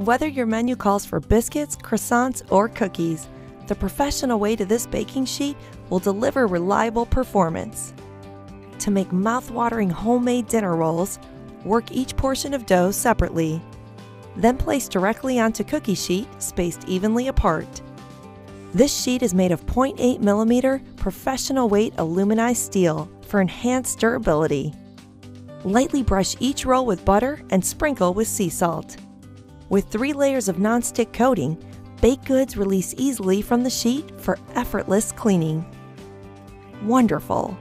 Whether your menu calls for biscuits, croissants, or cookies, the professional way to this baking sheet will deliver reliable performance. To make mouth-watering homemade dinner rolls, work each portion of dough separately. Then place directly onto cookie sheet, spaced evenly apart. This sheet is made of 0.8 millimeter professional weight aluminized steel for enhanced durability. Lightly brush each roll with butter and sprinkle with sea salt. With three layers of nonstick coating, baked goods release easily from the sheet for effortless cleaning. Wonderful!